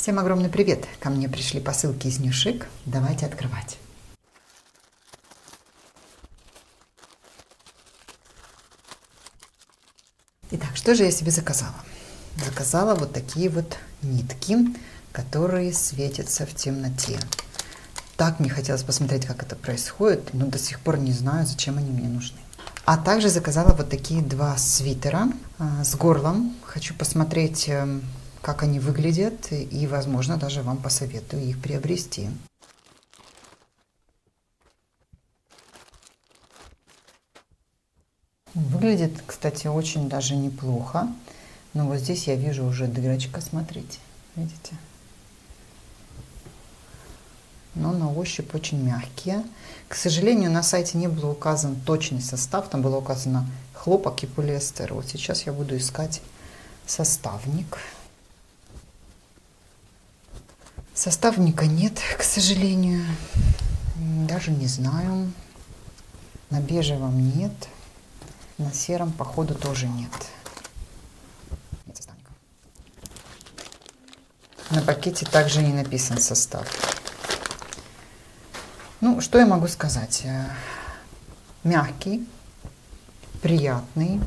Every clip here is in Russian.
Всем огромный привет! Ко мне пришли посылки из Нюшик. Давайте открывать. Итак, что же я себе заказала? Заказала вот такие вот нитки, которые светятся в темноте. Так мне хотелось посмотреть, как это происходит, но до сих пор не знаю, зачем они мне нужны. А также заказала вот такие два свитера а, с горлом. Хочу посмотреть, эм, как они выглядят, и, возможно, даже вам посоветую их приобрести. Выглядит, кстати, очень даже неплохо. Но вот здесь я вижу уже дырочка, смотрите, видите? Но на ощупь очень мягкие. К сожалению, на сайте не был указан точный состав, там было указано хлопок и полиэстер. Вот сейчас я буду искать составник. Составника нет, к сожалению. Даже не знаю. На бежевом нет. На сером, походу, тоже нет. Нет составника. На пакете также не написан состав. Ну, что я могу сказать? Э, мягкий, приятный.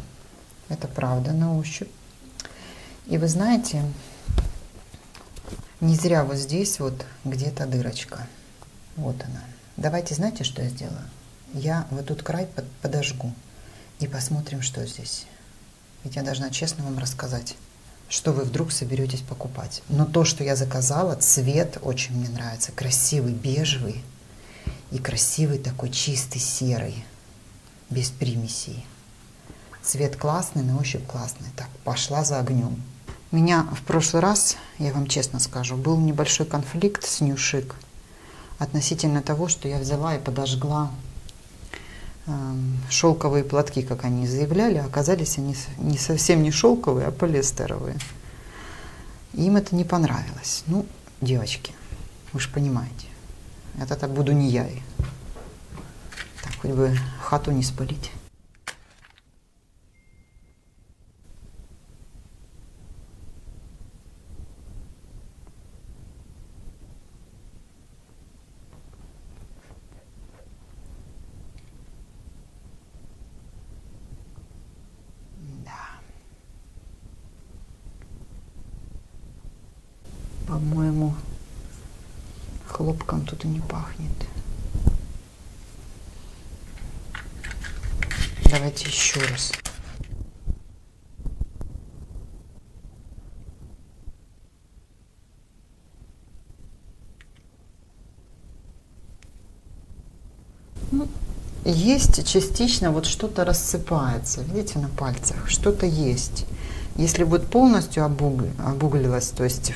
Это правда на ощупь. И вы знаете, не зря вот здесь вот где-то дырочка. Вот она. Давайте, знаете, что я сделаю? Я вот тут край подожгу и посмотрим, что здесь. Ведь я должна честно вам рассказать, что вы вдруг соберетесь покупать. Но то, что я заказала, цвет очень мне нравится. Красивый, бежевый и красивый такой чистый серый, без примесей. Цвет классный, на ощупь классный. Так, пошла за огнем. Меня в прошлый раз, я вам честно скажу, был небольшой конфликт с Нюшик относительно того, что я взяла и подожгла э, шелковые платки, как они заявляли, а оказались они не совсем не шелковые, а полиэстеровые. Им это не понравилось. Ну, девочки, вы же понимаете, это-то буду не я. Так, хоть бы хату не спалить. По-моему, хлопком тут и не пахнет. Давайте еще раз. Ну, есть частично вот что-то рассыпается, видите, на пальцах, что-то есть. Если вот полностью обуглилось, то есть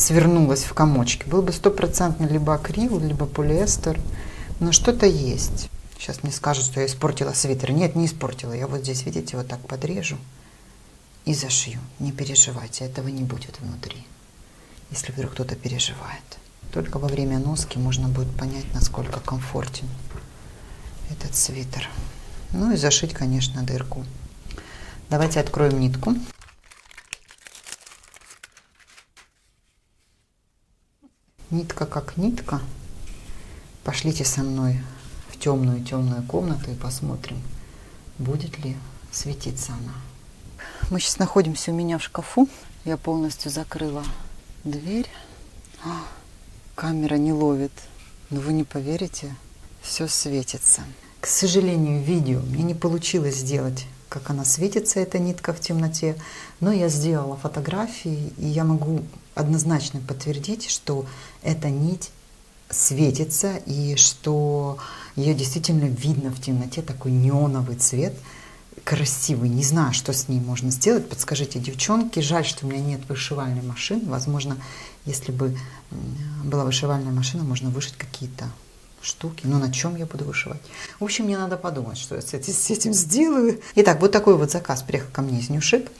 свернулась в комочки. Был бы стопроцентно либо акрил, либо полиэстер, но что-то есть. Сейчас мне скажут, что я испортила свитер. Нет, не испортила. Я вот здесь, видите, вот так подрежу и зашью. Не переживайте, этого не будет внутри, если вдруг кто-то переживает. Только во время носки можно будет понять, насколько комфортен этот свитер. Ну и зашить, конечно, дырку. Давайте откроем нитку. Нитка как нитка. Пошлите со мной в темную-темную комнату и посмотрим, будет ли светиться она. Мы сейчас находимся у меня в шкафу. Я полностью закрыла дверь. А, камера не ловит. Но вы не поверите, все светится. К сожалению, видео мне не получилось сделать, как она светится, эта нитка в темноте. Но я сделала фотографии, и я могу однозначно подтвердить, что эта нить светится и что ее действительно видно в темноте, такой неоновый цвет, красивый. Не знаю, что с ней можно сделать. Подскажите, девчонки. Жаль, что у меня нет вышивальной машины. Возможно, если бы была вышивальная машина, можно вышить какие-то штуки. Но на чем я буду вышивать? В общем, мне надо подумать, что я с этим сделаю. Итак, вот такой вот заказ приехал ко мне из Нюшик.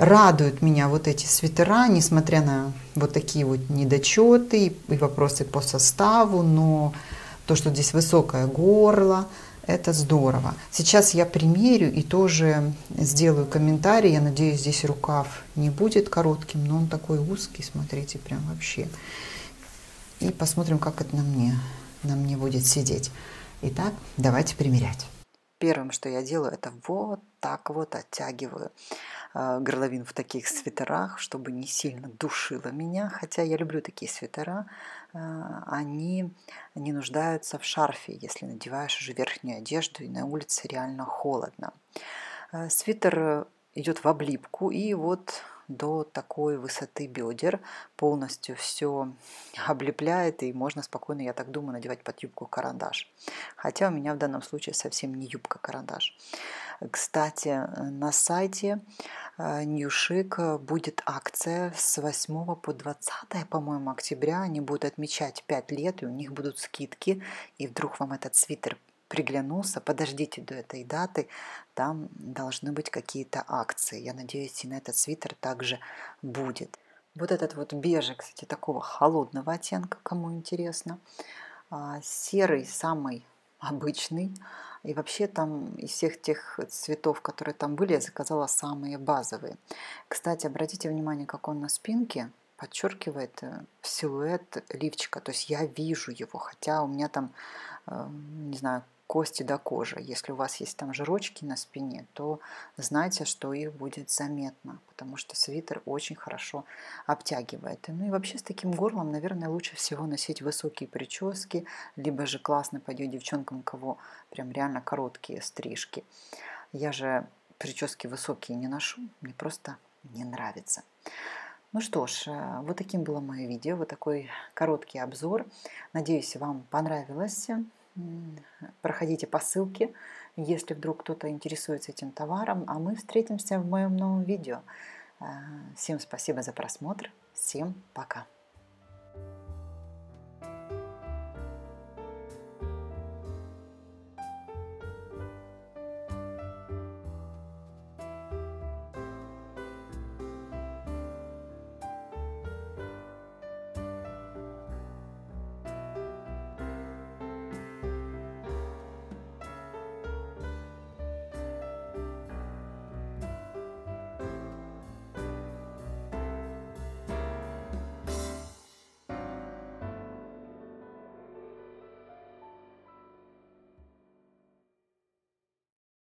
Радуют меня вот эти свитера, несмотря на вот такие вот недочеты и вопросы по составу, но то, что здесь высокое горло, Это здорово. Сейчас я примерю и тоже сделаю комментарий. Я надеюсь, здесь рукав не будет коротким, но он такой узкий, смотрите, прям вообще. И посмотрим, как это на мне, на мне будет сидеть. Итак, давайте примерять. Первым, что я делаю, это вот так вот оттягиваю горловин в таких свитерах, чтобы не сильно душило меня. Хотя я люблю такие свитера. Э, они не нуждаются в шарфе, если надеваешь уже верхнюю одежду и на улице реально холодно. Э, свитер идет в облипку и вот до такой высоты бедер, полностью все облепляет, и можно спокойно, я так думаю, надевать под юбку карандаш. Хотя у меня в данном случае совсем не юбка-карандаш. Кстати, на сайте Ньюшик э, будет акция с 8 по 20, по-моему, октября. Они будут отмечать 5 лет, и у них будут скидки. И вдруг вам этот свитер приглянулся, подождите до этой даты, там должны быть какие-то акции. Я надеюсь, и на этот свитер также будет. Вот этот вот бежик, кстати, такого холодного оттенка, кому интересно. А, серый самый обычный. И вообще там из всех тех цветов, которые там были, я заказала самые базовые. Кстати, обратите внимание, как он на спинке подчеркивает э, силуэт лифчика. То есть я вижу его, хотя у меня там, э, не знаю, кости до кожи. Если у вас есть там жирочки на спине, то знайте, что их будет заметно, потому что свитер очень хорошо обтягивает. Ну и вообще с таким горлом, наверное, лучше всего носить высокие прически, либо же классно пойдет девчонкам, у кого прям реально короткие стрижки. Я же прически высокие не ношу, мне просто не нравится. Ну что ж, э, вот таким было мое видео, вот такой короткий обзор. Надеюсь, вам понравилось. Проходите по ссылке, если вдруг кто-то интересуется этим товаром, а мы встретимся в моем новом видео. Э, всем спасибо за просмотр, всем пока!